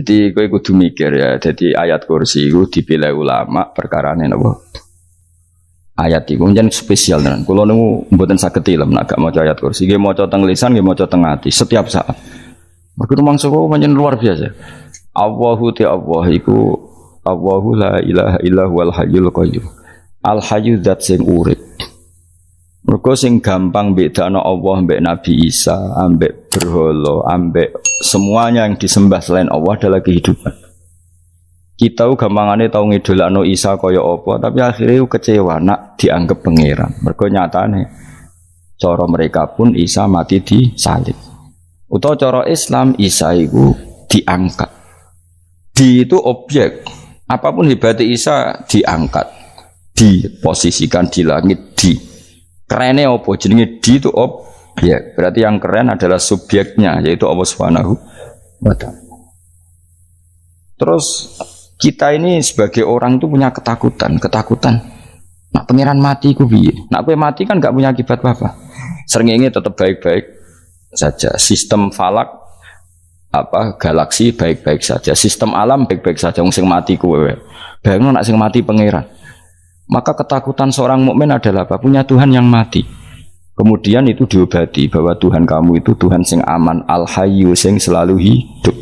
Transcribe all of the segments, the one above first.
Jadi kowe kudu mikir ya. Jadi ayat kursi itu dipilih ulama perkara ini napa? Ayat itu jangan spesial tenan. Kulo niku mboten saged ilmu nek gak maca ayat kursi. Nggih maca teng lisan, nggih maca teng ati setiap saat. Mergo mangsa kok pancen luar biasa. Allahu ta Allah iku Allahu la ilaha illa huwal hayyul qayyum. Al hayyu zat sing urip. Mergo sing gampang bedakno Allah mbek Nabi Isa, ambek berhala, ambek semuanya yang disembah selain Allah adalah kehidupan. Kita gampangane tau ngidolakno Isa kaya apa, tapi akhirnya kecewa nak dianggap pangeran. Mergo nyatane cara mereka pun Isa mati di salib. Utawa cara Islam Isa itu diangkat. Di itu objek. Apa pun hebatnya Isa diangkat, diposisikan di langit, di kerennya apa? Jenenge di itu objek berarti yang keren adalah subjeknya yaitu Allah Subhanahu wa taala. Terus kita ini sebagai orang itu punya ketakutan ketakutan. Nak pangeran mati ku piye? Nak kowe mati kan gak punya akibat apa sering ini tetap baik-baik saja. Sistem falak apa galaksi baik-baik saja. Sistem alam baik-baik saja. Wong sing mati kowe bayangno nak sing mati pangeran maka ketakutan seorang mukmin adalah apa? Punya Tuhan yang mati. Kemudian itu diobati bahwa Tuhan kamu itu Tuhan sing aman, al hayyu sing selalu hidup.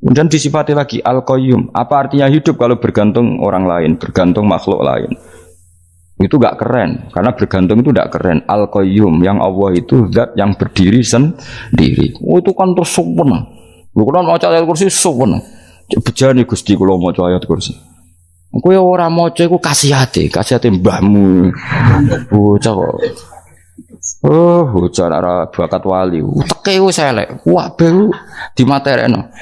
Kemudian disifati lagi al qayyum. Apa artinya hidup kalau bergantung orang lain, bergantung makhluk lain? Itu gak keren, karena bergantung itu gak keren. Al qayyum yang Allah itu zat yang berdiri sendiri. Oh itu kan terus sempurna. Lu kan mau ayat kursi sempurna. Bejane Gusti kalau mau ayat kursi. Kowe ora maca iku kasihate, kasihate mbahmu. Bocah kok. Oh, bocah ora bakat wali. Teke wis elek. Di materekno.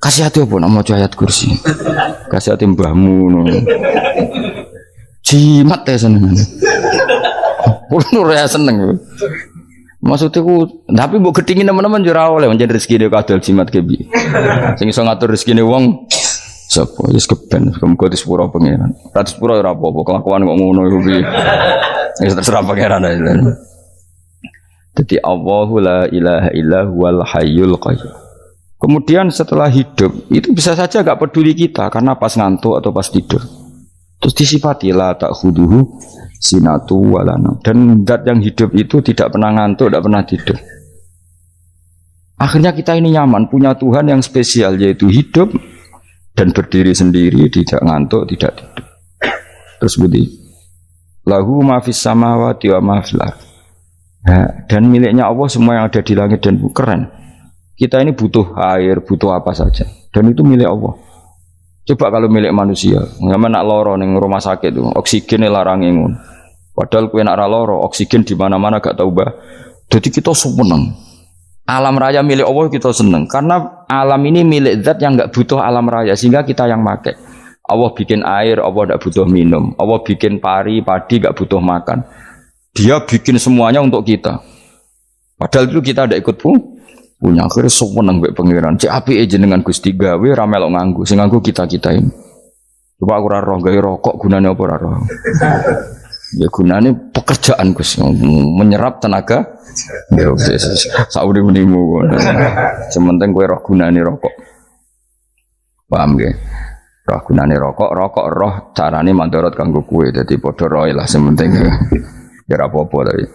Kasihate apa nak maca ayat kursi? Kasihate mbahmu ngono. Jimat ya seneng. Kulo ya seneng. Maksudnya ku, tapi mbok gedingin teman-teman jura oleh menjadi rezeki dia kadal jimat kebi. Sing iso ngatur rezeki wong Sapa wis keben muga disepuro pangeran. Ra disepuro ora apa-apa kelakuan kok ngono iku piye. Wis terserah pangeran ae. Jadi Allahu la ilaha illa huwal hayyul qayyum. Kemudian setelah hidup itu bisa saja gak peduli kita karena pas ngantuk atau pas tidur. Terus disifati la tak khuduhu sinatu walana. Dan zat yang hidup itu tidak pernah ngantuk, tidak pernah tidur. Akhirnya kita ini nyaman punya Tuhan yang spesial yaitu hidup dan berdiri sendiri, tidak ngantuk, tidak tidur. Terus budi. Lahu mafis samawati wa mafil ya, dan miliknya Allah semua yang ada di langit dan bumi keren. Kita ini butuh air, butuh apa saja. Dan itu milik Allah. Coba kalau milik manusia, nggak nak loro neng rumah sakit tuh, oksigen larang ingun. Padahal kue nak loro, oksigen di mana-mana gak tahu bah. Jadi kita seneng. Alam raya milik Allah kita seneng karena alam ini milik zat yang nggak butuh alam raya sehingga kita yang make. Allah bikin air, Allah tidak butuh minum. Allah bikin pari, padi nggak butuh makan. Dia bikin semuanya untuk kita. Padahal itu kita ada ikut pun punya akhirnya seneng mbek pangeran. Cek api aja dengan Gusti gawe ramelok nganggu, sing nganggu kita-kita ini. Coba aku ora roh gawe rokok gunanya apa ora roh. Ya gunanya pekerjaan Gus menyerap tenaga. Ya wis sauri menimu. Sementing kowe roh gunane rokok. Paham ge? Roh gunane rokok, rokok roh carane mandorot kanggo kowe. Dadi padha roe lah sementing. Ya apa-apa tapi.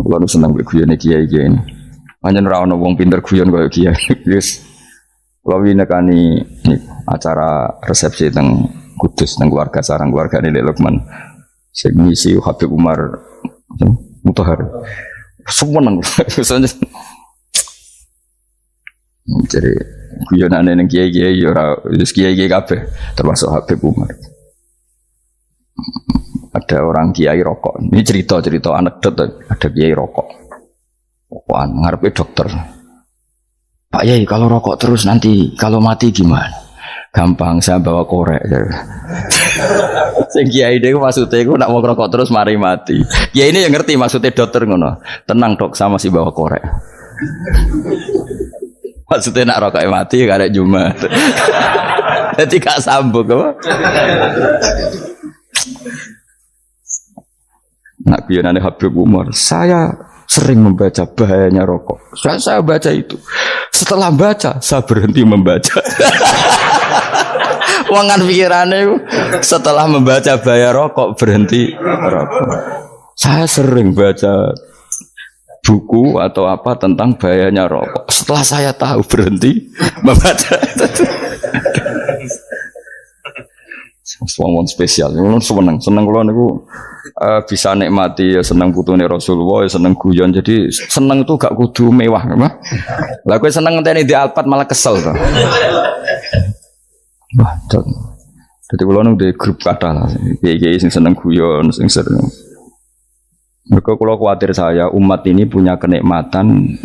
Kulo seneng mek guyone kiai-kiai ini. Hanya ora ono wong pinter guyon koyo kiai. Wis. Kulo winekani acara resepsi teng Kudus nang keluarga sarang keluarga ini Lukman. Sing ngisi Habib Umar Mutahar. Semua nang Jadi guyonan neng kiai kiai ora wis kiai kiai kafe termasuk Habib Umar. Ada orang kiai rokok. Ini cerita cerita anekdot ada kiai rokok. Rokokan ngarepe dokter. Pak Yai kalau rokok terus nanti kalau mati gimana? Gampang saya bawa korek sing kiai dhewe maksudnya aku nak mau rokok terus mari mati ya ini yang ngerti maksudnya dokter ngono tenang dok sama si bawa korek maksudnya nak rokok mati ada cuma jadi gak sambung apa nak nanti Habib Umar saya sering membaca bahayanya rokok. Saya, saya baca itu. Setelah baca, saya berhenti membaca. Wangan pikirannya setelah membaca bahaya rokok berhenti rokok. Saya sering baca buku atau apa tentang bahayanya rokok. Setelah saya tahu berhenti membaca. Wong spesial, seneng, seneng kalau niku uh, bisa nikmati ya seneng putune Rasulullah, ya seneng guyon. Jadi seneng tuh gak kudu mewah. Lah kowe seneng ngenteni di Alphard malah kesel tuh. Wah, jadi kalau nung di grup kata lah, kiai sing seneng guyon, sing seneng. Mereka kalau khawatir saya umat ini punya kenikmatan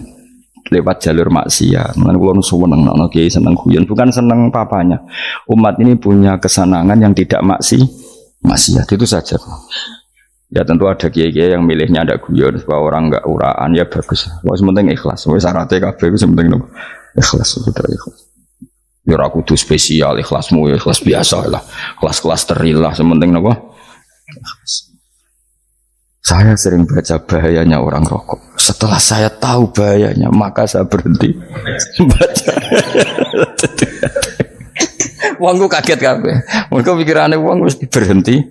lewat jalur maksiat. Mengenai kalau seneng, nono kiai seneng guyon, bukan seneng papanya. Umat ini punya kesenangan yang tidak maksi, maksiat itu saja. Ya tentu ada kiai-kiai yang milihnya ada guyon supaya orang enggak uraan ya bagus. Wah sementing ikhlas. Wah syaratnya kabeh itu nopo ikhlas sudah ikhlas. Ya aku tuh spesial ikhlasmu ya ikhlas biasa lah. Kelas-kelas terilah sementing. Ikhlas. Saya sering baca bahayanya orang rokok. Setelah saya tahu bahayanya, maka saya berhenti baca. Wong kaget kabe. Mereka pikirannya uang mesti berhenti.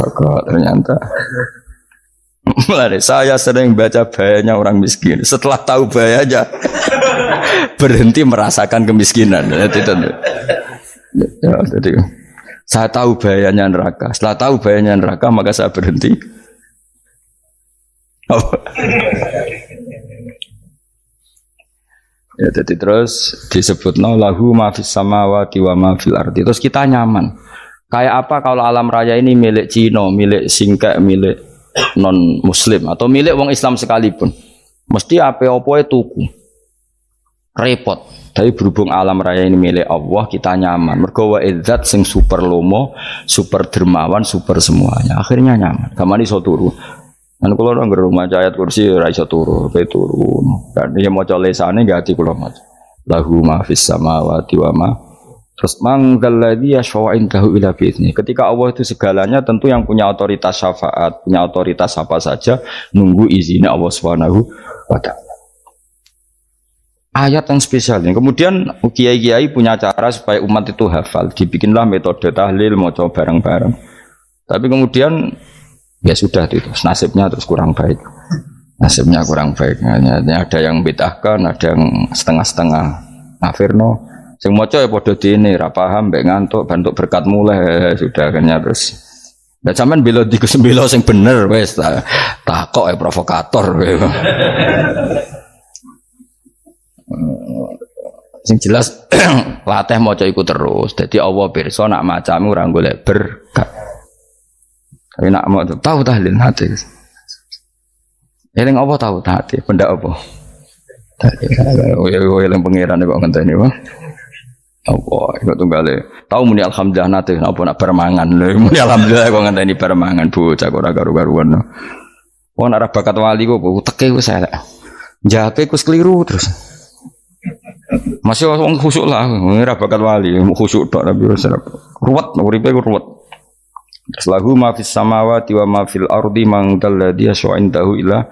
Rokok ternyata. Mulai saya sering baca bahayanya orang miskin. Setelah tahu bahayanya, berhenti merasakan kemiskinan. Jadi, ya, jadi, saya tahu bahayanya neraka. Setelah tahu bahayanya neraka, maka saya berhenti ya jadi terus disebut no lahu mafis sama wa ma fil ardi. Terus kita nyaman. Kayak apa kalau alam raya ini milik Cina, milik Singkek, milik non Muslim atau milik wong Islam sekalipun. Mesti apa apa itu tuku. Repot. Tapi berhubung alam raya ini milik Allah, kita nyaman. Mergo wa izzat sing super lomo, super dermawan, super semuanya. Akhirnya nyaman. Kamani so turu. Dan kalau orang rumah ayat kursi raisa turu, kayak turun. Dan dia mau coba lesane gak hati kalau. Lahu ma fis samawati wa ma Terus manggaladhi yashfa'in tahu ila bi'idni. Ketika Allah itu segalanya tentu yang punya otoritas syafaat, punya otoritas apa saja, nunggu izinnya Allah Subhanahu wa. Ayat yang spesial. Kemudian kiai-kiai punya cara supaya umat itu hafal. Dibikinlah metode tahlil, mau coba bareng-bareng. Tapi kemudian ya sudah itu nasibnya terus kurang baik nasibnya kurang baik hanya ada yang bedahkan ada yang setengah-setengah Afirno sing moco ya podo dini rapaham mbek ngantuk bantuk berkat mulai sudah akhirnya terus Ya zaman bila di kesembilo sing bener wes tak kok ya provokator sing jelas latih maca iku terus. Jadi Allah pirsa nak macamu ora golek berkat. Tapi nak mau tahu tahlil hati. Eling apa tahu hati? Benda apa? Oh ya, yang pangeran kok ngenteni ini, Apa itu tunggale. Tahu muni alhamdulillah nate apa nak permangan lho. Muni alhamdulillah kok ngenteni permangan bocah ora karu-karuan. Wong arah bakat wali kok teke wis elek. Jape kus keliru terus. Masih wong khusuk lah, ora bakat wali, khusuk tok tapi wis ruwet, uripe ruwet. Lahu ma fis samawati wa ma fil ardi man dalladhi yash'indahu ila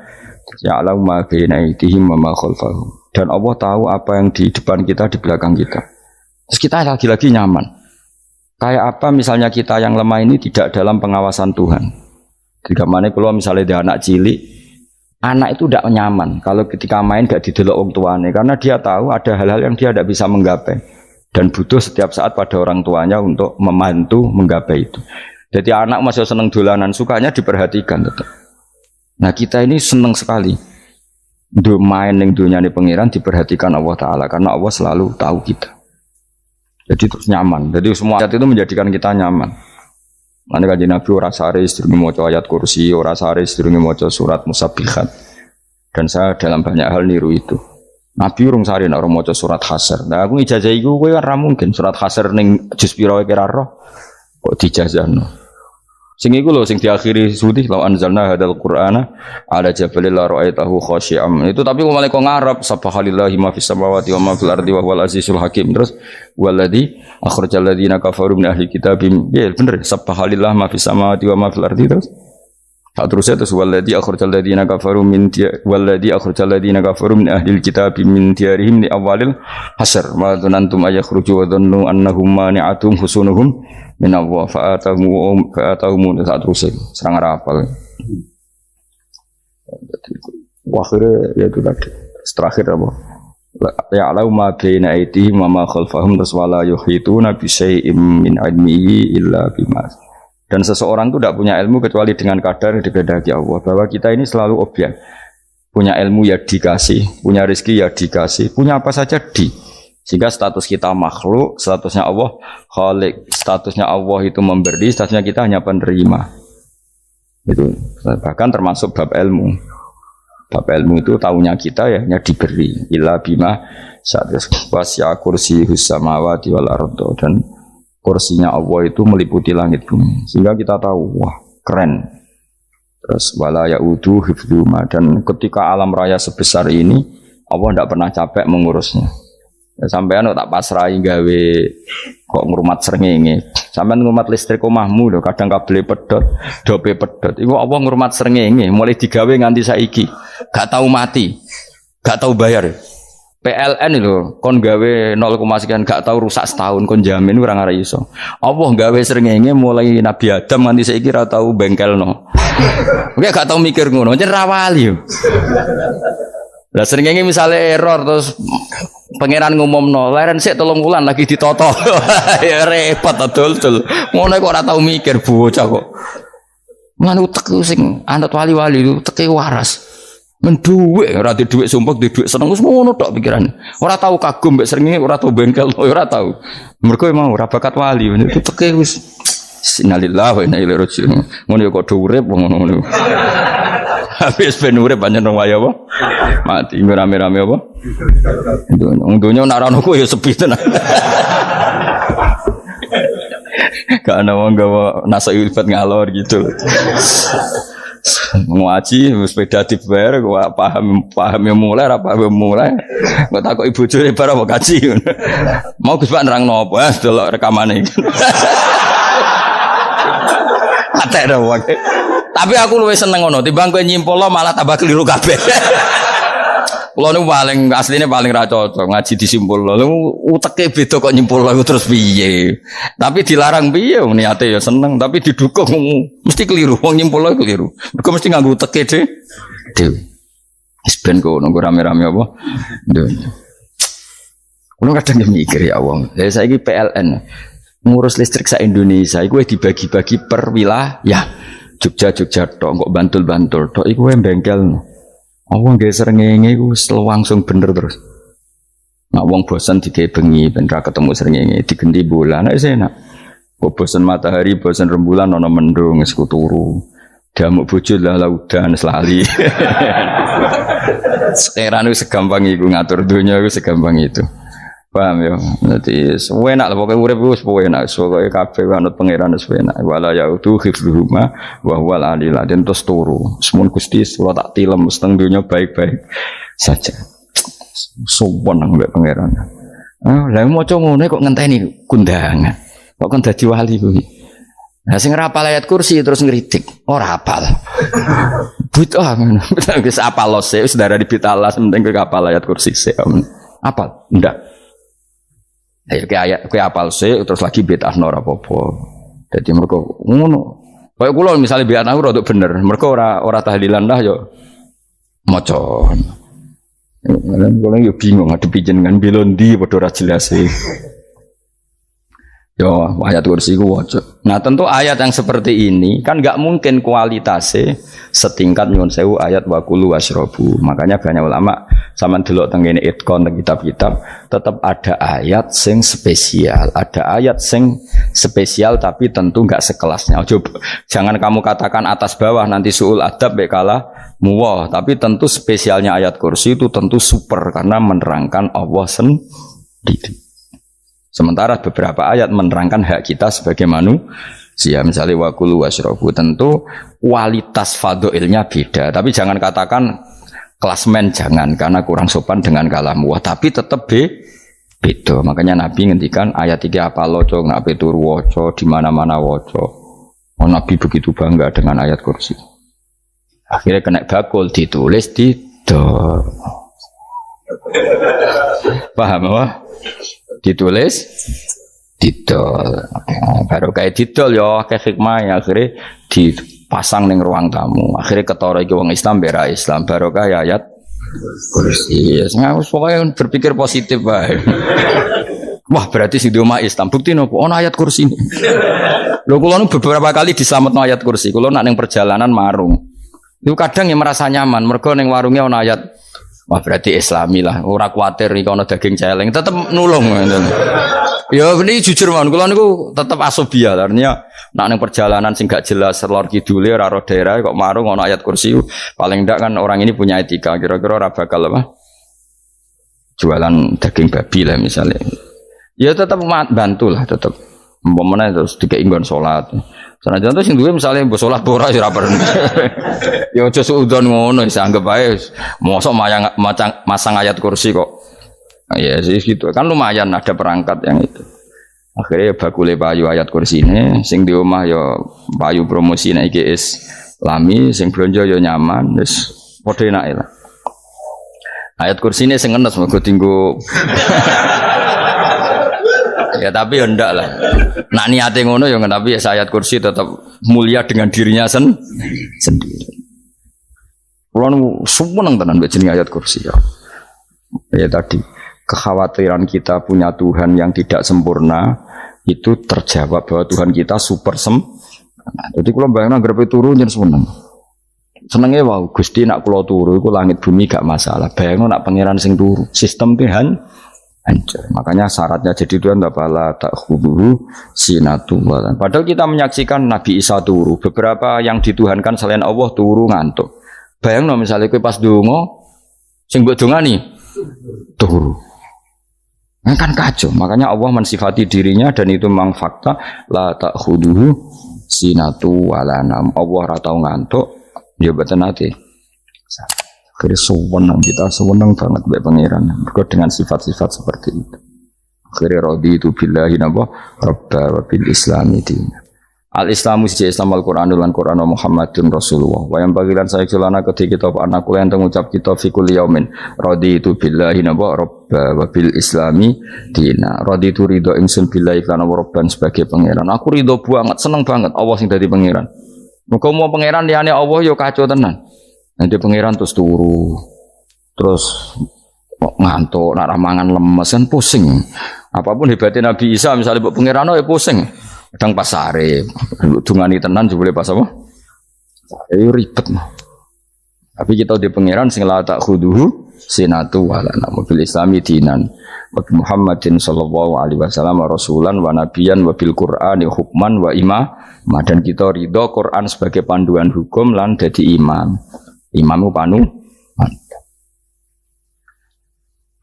ya'lamu ma baina aydihim wa ma khalfahum. Dan Allah tahu apa yang di depan kita, di belakang kita. Terus kita lagi-lagi nyaman. Kayak apa misalnya kita yang lemah ini tidak dalam pengawasan Tuhan. Jika mana kalau misalnya dia anak cilik, anak itu tidak nyaman kalau ketika main gak didelok orang tuanya karena dia tahu ada hal-hal yang dia tidak bisa menggapai dan butuh setiap saat pada orang tuanya untuk membantu menggapai itu. Jadi anak masih seneng dolanan, sukanya diperhatikan tetap. Nah kita ini seneng sekali. Do main yang dunia ini pengiran diperhatikan Allah Taala karena Allah selalu tahu kita. Jadi terus nyaman. Jadi semua ayat itu menjadikan kita nyaman. Mana kaji Nabi ora sare sedurunge maca ayat kursi, ora sare sedurunge maca surat musabihat. Dan saya dalam banyak hal niru itu. Nabi urung sare nek maca surat hasr. Nah aku ijazah iku kowe ora mungkin surat hasr ning juz pira kira roh kok dijazahno. Sing iku lho sing diakhiri sudi law anzalna hadal qur'ana ala jabalil la ra'aitahu khashi'am. Itu tapi mulai kok ngarep subhanallahi ma fis samawati wa ma fil ardi wa huwal azizul hakim. Terus waladzi akhrajal ladzina kafaru min ahli kitabim. Ya bener subhanallah ma fis samawati wa ma fil ardi terus. Tak terusnya terus waladhi akhrajal ladina kafaru min waladhi akhrajal ladina kafaru min ahlil kitab min diarihim li awalil hasr ma dhanantum ayakhruju wa dhannu annahum mani'atum husunuhum min Allah fa atahum fa atahum tak terusnya serang rapal. Ya itu tadi. Terakhir apa? Ya alau ma baina aitihim wa ma khalfahum terus wala yuhituna bi syai'im min ilmihi illa bima dan seseorang itu tidak punya ilmu kecuali dengan kadar dikehendaki Allah. Bahwa kita ini selalu objek. Punya ilmu ya dikasih, punya rezeki ya dikasih, punya apa saja di. Sehingga status kita makhluk, statusnya Allah khalik, statusnya Allah itu memberi, statusnya kita hanya penerima. Itu bahkan termasuk bab ilmu. Bab ilmu itu tahunya kita ya hanya diberi. Illa bima saat wasya kursi husamawati wal ardo dan kursinya Allah itu meliputi langit bumi. Sehingga kita tahu, wah keren. Terus wala ya'udu hifduma. Dan ketika alam raya sebesar ini, Allah tidak pernah capek mengurusnya. Ya, sampai anu tak pasrahi gawe kok ngurumat srengenge. Sampai ngurumat listrik omahmu lho, kadang kabel pedot, dope pedot. Iku Allah ngurumat srengenge, mulai digawe nganti saiki. Gak tahu mati, gak tahu bayar. PLN itu kon gawe 0, sekian gak tahu rusak setahun kon jamin orang arah iso. Allah gawe seringenge mulai Nabi Adam nanti saya kira tahu bengkel no. Oke gak tahu mikir ngono, jadi rawali. Lah seringenge misalnya error terus pangeran ngumum no, leren sih tolong bulan lagi ditoto, ya repot adul dul. Ngono kok ora tahu mikir bocah kok. Mana utek sing anut wali-wali teke waras. Menduwe ora di dhuwit sumpah di dhuwit seneng wis ngono tok pikiran. Ora tahu kagum mbek srengenge, ora tahu bengkel, ora tahu. Mergo emang ora bakat wali, itu teke wis Innalillahi wa inna ilaihi raji'un. Ngono ya kok urip ngono-ngono. Habis ben urip pancen wong wae apa? Mati rame-rame apa? Wong donya nak ono ya sepi tenan. Gak ana wong gawa nasa ilfat ngalor gitu ngaji sepeda dibayar gua paham paham yang mulai apa yang mulai. Gua takut ibu curi baru mau kaji mau gus pak nerang nopo? Ya delok rekaman ini ada dong tapi aku lebih seneng ngono timbang gue nyimpol lo malah tambah keliru kabeh Kulo niku paling aslinya paling ra ngaji disimpul lho. Uteke beda kok nyimpul lho terus piye. Tapi dilarang piye niate ya seneng tapi didukung mesti keliru. Wong nyimpul lho keliru. Mergo mesti nganggo uteke deh. Dewe. Wis ben kok nunggu rame-rame apa. Kulo kadang mikir ya wong. Saya saiki PLN ngurus listrik sa Indonesia iku dibagi-bagi per wilayah. Jogja Jogja tok kok Bantul Bantul tok iku bengkel. Allah nggak serengenge iku langsung bener terus. Nak wong bosan digawe bengi ben ra ketemu serengenge digenti bulan nek enak. Kok bosan matahari, bosan rembulan ana mendung wis turu. Damuk bojo lah laudan selali. Sekarang itu segampang itu ngatur dunia itu segampang itu. Paham ya? Nanti enak lah pokoknya urip wis enak. Pokoke kabeh anut pangeran wis enak. Wala yautu hifdzuhuma wa huwal alil dan terus turu. Semun Gusti kula tak tilem seteng baik-baik saja. Sopan nang mbek pangeran. Ah, lha maca ngene kok ngenteni kundangan. Kok kan dadi wali kuwi. Nah sing rapal ayat kursi terus ngeritik. Ora apal. Butuh ngono. Wis apal lo sih, wis darah di pitala penting ke kapal ayat kursi sih. Apal? Enggak. Ke ayat ke apal sih terus lagi bid'ah nora popo. Jadi mereka ngono. Kayak kulo misalnya biar aku rada bener, mereka ora ora tahlilan dah yo maca. Kalau yo bingung ngadepi jenengan belon di padha ora jelas sih. Yo ayat kursi ku wajib. Nah tentu ayat yang seperti ini kan nggak mungkin kualitasnya setingkat nyun sewu ayat wakulu wasrobu. Makanya banyak ulama sama dulu tenggine itkon teng kitab-kitab tetap ada ayat sing spesial, ada ayat sing spesial tapi tentu nggak sekelasnya. Coba jangan kamu katakan atas bawah nanti suul adab bekala muwah, tapi tentu spesialnya ayat kursi itu tentu super karena menerangkan Allah sendiri. Sementara beberapa ayat menerangkan hak kita sebagai manusia. Misalnya wakulu wasrobu tentu kualitas fadoilnya beda. Tapi jangan katakan klasmen jangan karena kurang sopan dengan kalam wah tapi tetap be beda. Makanya Nabi ngendikan ayat tiga apa loco ngape turu woco di mana mana woco. Oh, Nabi begitu bangga dengan ayat kursi. Akhirnya kena bakul ditulis didol. Paham apa? Ditulis didol. Baru kayak didol ya kayak hikmah ya akhirnya dipasang neng ruang tamu. Akhirnya ketara iki wong Islam bera Islam baru kayak ayat kursi. Ya, yes, pokoknya berpikir positif baik. Wah berarti si rumah Islam bukti nopo ono ayat kursi ini. Lo kulo beberapa kali diselamat no ayat kursi. Kulo nak neng perjalanan marung. Itu kadang yang merasa nyaman. Mereka neng warungnya ono ayat. Wah berarti Islami lah. Orang khawatir nih kalau daging celeng. Tetap nulung. Ya ini jujur man. Kulo niku tetap asobia. Artinya nak neng perjalanan sing gak jelas lor kidule raro daerah kok marung ono ayat kursi. Paling ndak kan orang ini punya etika. Kira-kira raba kalau apa? Jualan daging babi lah misalnya. Ya tetap bantu lah tetap. Umpamanya terus tiga inggon sholat. Sana jangan sing duwe misalnya mbok sholat bora ya ora Ya aja suudon ngono anggap ae mosok mayang masang ayat kursi kok. Nah, ya sih gitu. Kan lumayan ada perangkat yang itu. Akhirnya bakule payu ayat kursi ini, sing di rumah ya payu promosi naik is lami, sing belanja ya nyaman, terus podo enak lah. Ayat kursi ini sing ngenes mergo tinggu ya tapi ya ndak lah. Nak niate ngono ya tapi ya sayat kursi tetap mulia dengan dirinya sen sendiri. Kulo seneng tenan mbek ayat kursi ya. Ya tadi kekhawatiran kita punya Tuhan yang tidak sempurna itu terjawab bahwa Tuhan kita super sem. Nah, jadi kalau bayangin grepe turu jen seneng. Senengnya wow, Gusti nak kulo turu iku langit bumi gak masalah. Bayangin nak pangeran sing turu, sistem Tuhan hancur. Makanya syaratnya jadi Tuhan pala tak huburu sinatu. Padahal kita menyaksikan Nabi Isa turu. Beberapa yang dituhankan selain Allah turu ngantuk. Bayang no misalnya kue pas dungo, sing buat nih turu. Kan kacau. Makanya Allah mensifati dirinya dan itu memang fakta la tak huduhu sinatu walanam. Allah ratau ngantuk. Dia betul nanti. Akhirnya sewenang kita, sewenang banget baik pangeran. Mereka dengan sifat-sifat seperti itu. Akhirnya rodi itu billahi nabo wa bil islami dina. Al Islamu siji Islam Al Quran dan Quran Muhammadun Rasulullah. Wa yang bagilan saya celana ketika kita anak kula yang mengucap kita fikul yaumin. Rodi itu billahi nabo Rabba wa bil islami dina. Itu ridho ingsun billahi karena Rabban sebagai pangeran. Aku ridho banget, seneng banget Allah sing dari pangeran. Muka mau pangeran liane Allah yo kacau tenan. Nanti pangeran terus turu, terus ngantuk, nak ramangan lemes kan pusing. Apa pun hebatnya Nabi Isa misalnya buat pangeran ya pusing. Kadang pasare, dungani tenan boleh pas apa? Ya ribet mah. Tapi kita di pangeran sing la tak khuduhu sinatu wala mobil islami dinan. Nabi Muhammadin sallallahu alaihi wasallam rasulan wa nabiyan wa bil Qur'an hukman wa imam. Dan kita ridho Quran sebagai panduan hukum lan jadi imam. Imam panu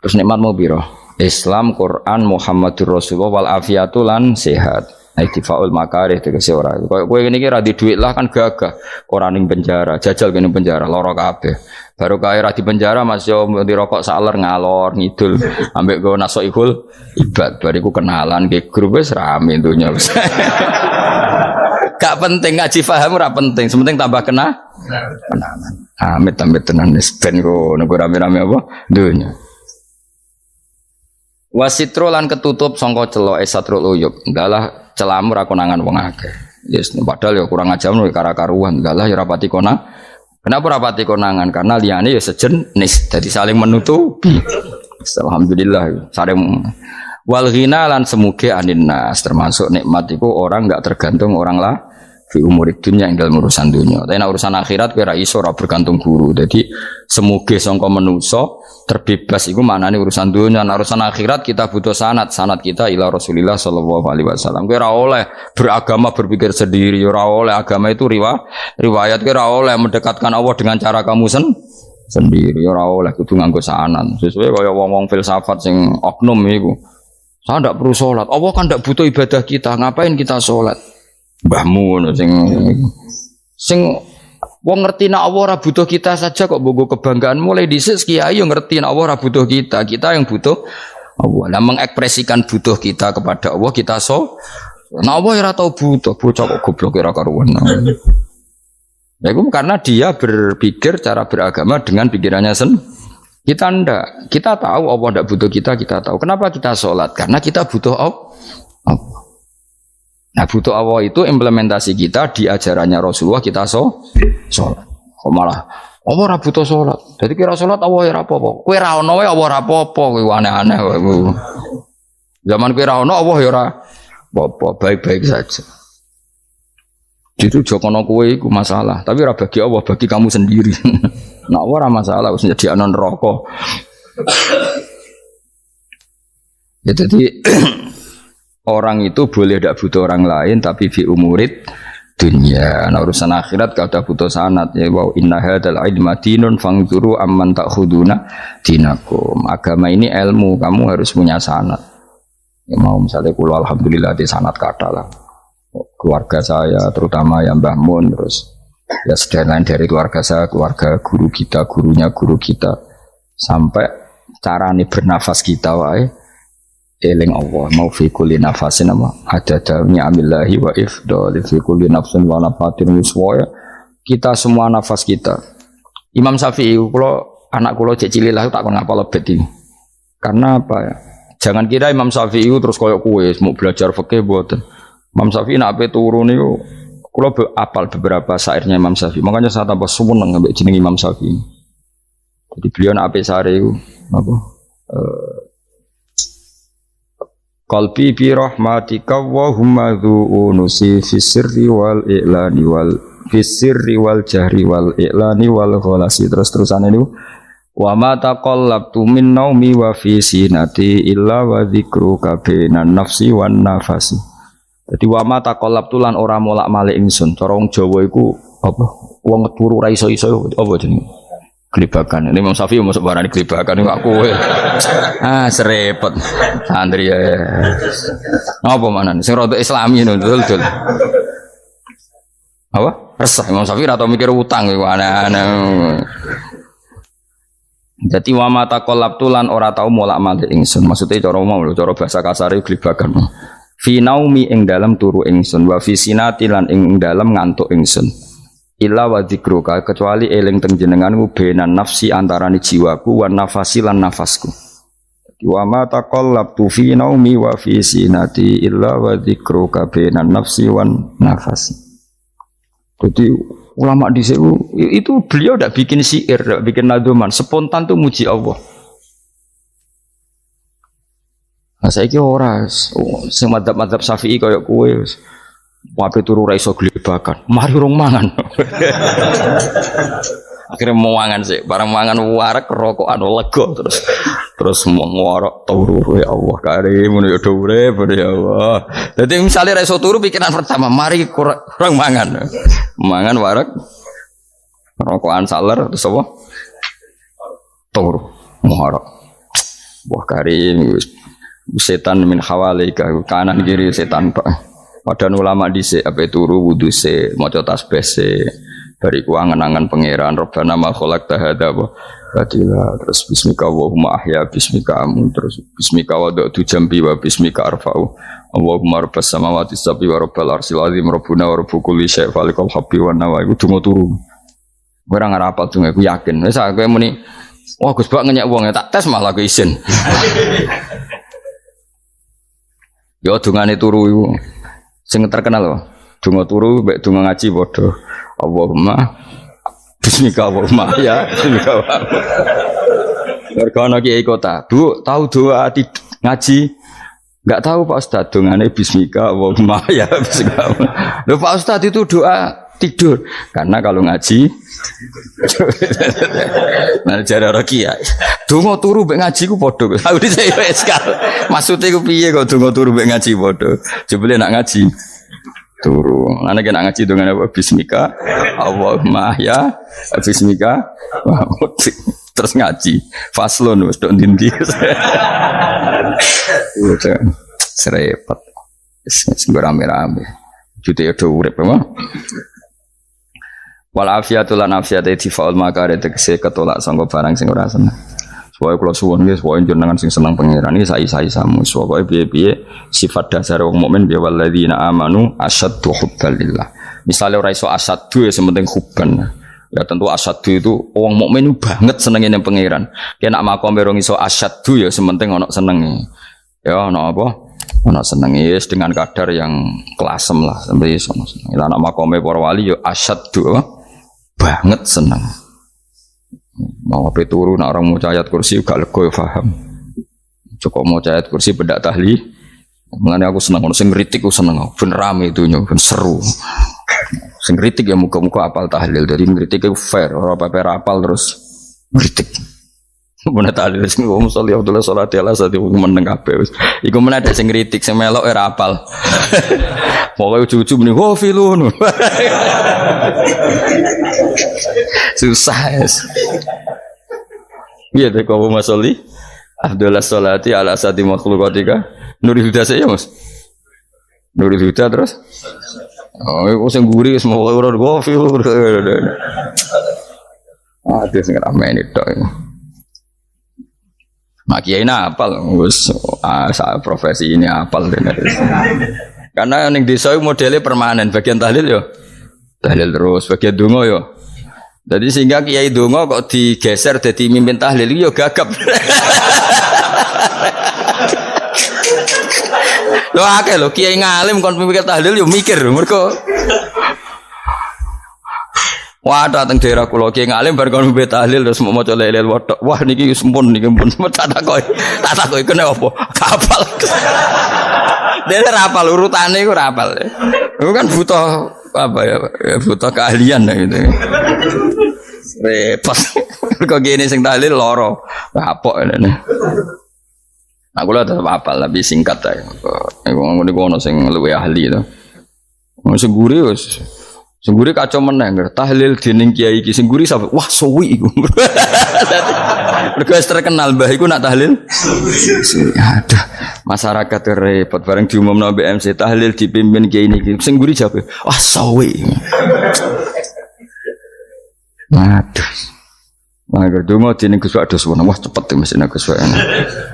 Terus nikmat mau biro. Islam, Quran, Muhammadur Rasulullah wal afiatu lan sehat. Iktifaul makarih tegese ora. Kaya kowe ngene iki ra di duit lah kan gagah. Ora ning penjara, jajal kene penjara lara kabeh. Baru kaya ra di penjara Mas yo di rokok saler ngalor ngidul ambek go nasoihul ibad. Bariku kenalan ke grup wis rame dunya. Gak penting ngaji paham ora penting, sementing tambah kena kenalan. Amit amit tenan ben kok nego rame-rame apa dunya. Wasitro lan ketutup sangka celok esatrul uyub. Dalah celamur aku nangan wong akeh. Yes, padahal ya kurang ajar nih kara karuan. Dalah ya rapati kona. Kenapa rapati konangan? Karena liane ya sejenis, jadi saling menutupi. Alhamdulillah, saling wal ghina lan semuge anin nas termasuk nikmat itu orang nggak tergantung orang lah fi umur dunia yang dalam urusan dunia. Tapi nah, urusan akhirat kira iso ora bergantung guru. Jadi semuge songko menuso terbebas itu mana nih urusan dunia. Nah, urusan akhirat kita butuh sanat. Sanat kita ila Rasulillah Shallallahu Alaihi Wasallam. Oleh beragama berpikir sendiri. Kira oleh agama itu riwayat. Riwayat kira oleh mendekatkan Allah dengan cara kamu sen sendiri. Kira oleh kudu nganggo sanat. Sesuai kaya wong-wong filsafat sing oknum itu. Saya tidak perlu sholat. Allah kan tidak butuh ibadah kita. Ngapain kita sholat? Mbahmu ngono sing sing wong ngerti nak Allah ora butuh kita saja kok bogo kebanggaan mulai dhisik kiai yo ngerti nak Allah ora butuh kita kita yang butuh Allah nah mengekspresikan butuh kita kepada Allah kita so nah Allah ora tau butuh bocah kok goblok ora karuan Ya itu karena dia berpikir cara beragama dengan pikirannya sen. Kita ndak. Kita tahu Allah ndak butuh kita, kita tahu. Kenapa kita sholat? Karena kita butuh Allah. Nah butuh Allah itu implementasi kita di ajarannya Rasulullah kita so sholat. Kok malah Allah ora butuh sholat. Jadi kira sholat Allah ya apa-apa. Kue ra ono Allah ora apa-apa. Aneh-aneh. Zaman kue ra ono Allah ya ora apa-apa. Baik-baik saja. Itu jokono kue itu masalah. Tapi ora bagi Allah, bagi kamu sendiri. nah ora masalah, harus jadi anon rokok. ya jadi orang itu boleh tidak butuh orang lain, tapi fi umurid dunia. Nah urusan akhirat gak ada butuh sanat ya. Wow inna hadal ilma dinun fangzuru amman khuduna dinakum. Agama ini ilmu, kamu harus punya sanat. Ya mau misalnya kulo alhamdulillah di sanat kata lah keluarga saya terutama yang Mbah Mun terus ya lain dari keluarga saya keluarga guru kita gurunya guru kita sampai cara ini bernafas kita wae eling Allah mau fi kulli nafasin apa ada damnya amillahi wa ifdal fi kulli nafsin wa nafatin wiswaya kita semua nafas kita Imam Syafi'i kalau anak kulo cek cilik lah tak ngapa lebet ini karena apa ya jangan kira Imam Syafi'i terus koyok kue mau belajar fikih buatan Imam Syafi'i nak ape turu niku kula be apal beberapa syairnya Imam Syafi'i. Makanya saya tambah seneng ambek jeneng Imam Syafi'i. Jadi beliau nak ape sare iku napa? Eh Qalbi bi rahmatika wa humma unusi fi sirri wal i'lani wal fi sirri wal jahri wal i'lani wal ghalasi terus terusan ini Wa ma taqallabtu min naumi wa fi sinati illa wa dzikruka bainan nafsi wan nafasi jadi wama takolab tulan ora molak malik ingsun. Cara wong Jawa iku apa? Wong turu ra iso-iso apa jenenge? Gelibakan. Ini Imam Syafi'i masuk barang gelibakan ini aku. ah serepet. Santri ya. Apa mana? Sing rada Islami ngono betul-betul. Apa? Resah Imam Syafi'i atau mikir utang iku aneh-aneh. Jadi wama takolab tulan ora tau molak malik ingsun. Maksudnya cara mau cara bahasa kasar itu gelibakan fi naumi ing dalam turu ingsun wa fi sinati lan ing dalam ngantuk ingsun illa wa dzikruka kecuali eling teng jenenganmu benan nafsi antarane jiwaku wa nafasi lan nafasku. Wa ma taqallabtu fi naumi wa fi sinati illa wa dzikruka benan nafsi wan nafasi. Jadi ulama di itu beliau tidak bikin syair, tidak bikin nadoman, spontan tuh muji Allah. Nah kira ora oh, sing madzhab-madzhab Syafi'i kaya kowe Wape turu ra iso glebakan. Mari rong mangan. Akhirnya mau mangan sih, barang mangan warak rokokan lega terus terus mau ngorok turu ya Allah karim ya dure ya Allah. Jadi misalnya reso turu pikiran pertama, mari kurang mangan. Mangan warak rokokan saler terus apa? Turu ngorok. Wah karim setan min hawalika kanan kiri setan pak padahal ulama dhisik apa turu wudu se maca tasbih se dari angan-angan pangeran robbana ma khalaqta hadza wa batila. Terus bismika Allahumma ahya bismika amun. Terus bismika tu jambi wa bismika arfa'u. Allahumma rabbas samawati sabbi wa rabbal arsil azim. Rabbuna wa rabbu kulli syai' falikal habbi wa nawa. Iku donga turu. Ora ngarapal donga aku yakin. Wis aku muni wah Gus Bak ngenyek wong ya tak tes malah aku izin. Ya dungane turu iku sing terkenal loh. Donga turu mek donga ngaji padha. Allahumma Bismika Allahumma ya Bismika ana kiai kota. Bu, tahu doa ngaji Enggak tahu Pak Ustaz dongane Bismika Allahumma ya Bismika. Loh Pak Ustaz itu doa tidur karena kalau ngaji nah jare ya donga turu mek ngaji ku padha aku dhisik wis maksudnya ku piye kok donga turu mek ngaji padha jebule nak ngaji turu ana kena ngaji dengan apa bismika Allahumma ya bismika terus ngaji faslon wis tok ndi serepet wis rame-rame jute yo urip Wal afiatul lan afiat faul makare tegese ketolak sangka barang sing ora seneng. Soale kula suwun nggih supaya jenengan sing seneng pangeran iki sai-sai samu. Supaya piye-piye sifat dasar wong mukmin biya walladzina amanu asyaddu hubbalillah. Misalnya orang iso asadu ya sementing huban. Ya tentu asadu itu orang mukmin banget senengin yang pangeran. Kena makom berong iso asadu ya sementing ono senengi. Ya ono apa? Ono senengi yes, dengan kadar yang kelasem lah sampai iso ono senengi. Lah nama makome para wali ya asadu banget seneng. Mau apa turun orang mau ayat kursi gak lego ya paham. Cukup mau ayat kursi bedak tahli. Mengenai aku seneng, sing ngritik aku seneng, ben rame itu ben seru. Sing kritik ya muka-muka apal tahlil. Jadi ngritik itu fair, orang apa apal terus ngritik. Mana tahlil sing ngomong sholli Abdullah sholat ala itu meneng kabeh wis. Iku ada sing ngritik sing melok era apal. Pokoknya ujug-ujug muni wo filun. Susah ya. Iya deh kau mau sholli Abdullah sholati ala sati makhlukatika. Nuri huda saya mas. Nuri huda terus. Oh, iku sing guri wis mau ora gofil. Ah, dia sing rame ini tok. Mak kiai apal wis ah, profesi ini apal Karena ning desa modelnya permanen, bagian tahlil yo. Tahlil terus, bagian donga yo. Jadi sehingga kiai donga kok digeser jadi mimpin tahlil yo gagap. Lo akeh lo kiai ngalim kon mikir tahlil yo mikir mergo Wah, datang daerah kulo kiai ngalim bar kon mikir tahlil terus mau maca wadah. Wah niki wis mumpun niki mumpun. Tak takoki. Tak takoki kene apa? Kapal. Dia rapal urutane iku rapal. Itu kan butuh apa ya? ya butuh keahlian ya gitu. Repot. Kok gini sing tahlil loro. Kapok ini. Aku lah tetap apal tapi singkat aja. Aku ngomong di kono sing luwe ahli itu. Mau seguri wes. Seguri kacau meneng, tahlil dening kiai iki seguri sampai wah suwi iku. Mergo terkenal mbah iku nak tahlil. Ada masyarakat repot bareng diumumno BMC tahlil dipimpin kiai niki. Sing guri jawab, wah suwi. Aduh. Wah, kedua dening Gus Wados wah cepet mesin Gus Wados.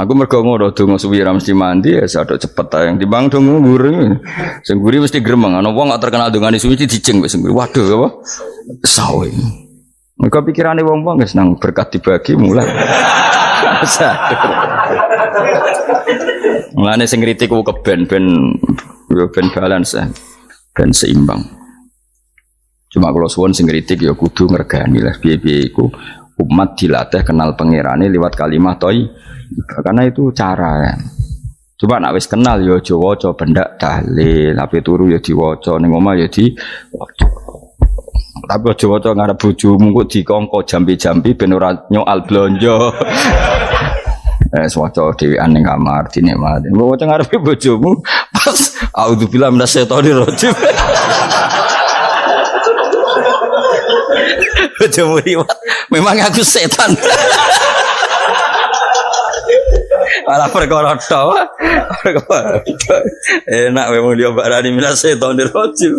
Aku mergo ngono donga suwi ra mesti mandi ya sadok cepet yang timbang donga nguri. Sing nguri mesti gremeng. Ana wong gak terkenal dongane suwi dijeng wis nguri. Waduh apa? Sawe. Mereka pikirane wong-wong wis nang berkat dibagi mulai. Mulane sing kritik ku keben ben yo ben balance ben seimbang. Cuma kalau suwon sing kritik ya kudu ngergani lah iku umat dilatih kenal pangerane lewat kalimat toy karena itu cara ya. Coba nak wis kenal yo aja waca bendak tahlil, tapi turu yo diwaca ning omah yo diwaca. Tapi aja waca ngarep bojomu kok dikongko jambi-jambi ben ora nyoal blonjo. Eh, waca dhewean ning kamar dinikmati. Waca ngarepe bojomu pas auzubillahi minasyaitonir rajim. Bojomu riwat, memang aku setan. Malah perkara tok. Perkara Enak memang dia barani minas setan dirojil.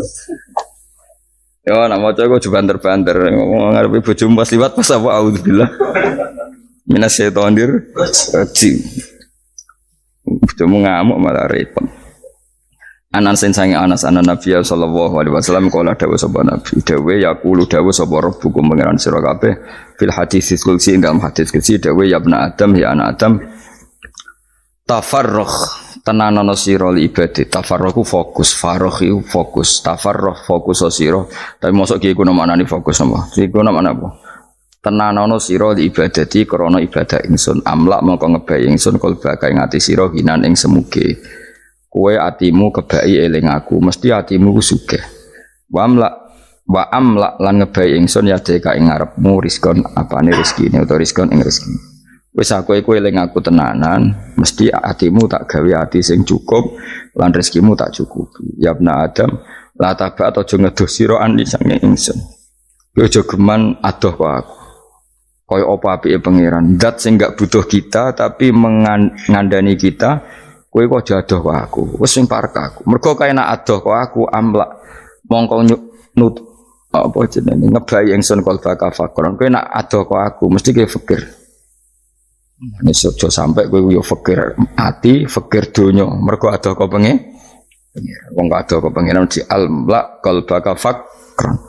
Ya nak maca kok banter-banter ngomong ngarepe bojomu pas liwat pas apa auzubillah. Minas setan dirojil. Bojomu ngamuk malah repot. Anan sen sange Anas anan Nabi sallallahu alaihi wasallam kala dawuh sapa Nabi? Dawuh yaqulu dawuh sapa rabbukum pangeran sira kabeh. Fil hadis kulsi dalam hadis kulsi dawuh ya ibna Adam ya anak Adam tafarruh tenanono sira li tafarruh ku fokus farruh iku fokus. Tafarruh fokus sira. Tapi mosok ki iku maknane fokus apa? Iku mana apa? Tenanono sira li ibadati krana ibadah ingsun. Amlak mongko ngebai ingsun kul bakai ngati sira hinan ing semuge kowe atimu kebai eling aku mesti atimu ku sugih wa amlak lan ngebai ingsun ya deka ing ngarepmu rizkon apane rezekine utawa rizkon ing rezeki Wis aku iku eling aku tenanan, mesti hatimu tak gawe hati sing cukup lan rezekimu tak cukup. Ya bna Adam, la taba atau aja ngedoh sira ani sange ingsun. Yo aja geman adoh kok aku. Kaya apa apike pangeran, zat sing gak butuh kita tapi mengandani kita, kowe kok aja adoh kok aku. Wis sing parek aku. Mergo kaya nak adoh kok aku amlak mongko nut apa jenenge ngebayi ingsun kalba kafakron. Kowe nak adoh kok aku mesti kowe fikir. Ini sudah sampai gue yo fakir hati, fakir dunia. Mereka ada kau pengen. Wong kado ke pengiran di almla kalbaka fakran.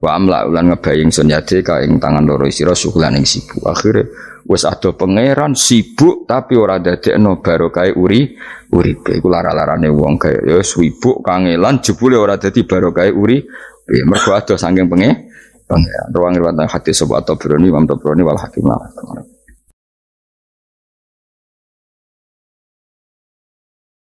Wa amla ulan ngebaying sunyade ka ing tangan loro sira syukulan ing sibuk. Akhire wis ada pangeran sibuk tapi ora dadekno barokah uri uripe. Iku lara-larane wong kaya ya sibuk kangelan jebule ora dadi barokah uri. Ya mergo ada saking penge pangeran. Ruang riwayat hadis sapa atau Broni Imam Tabrani wal Hakim.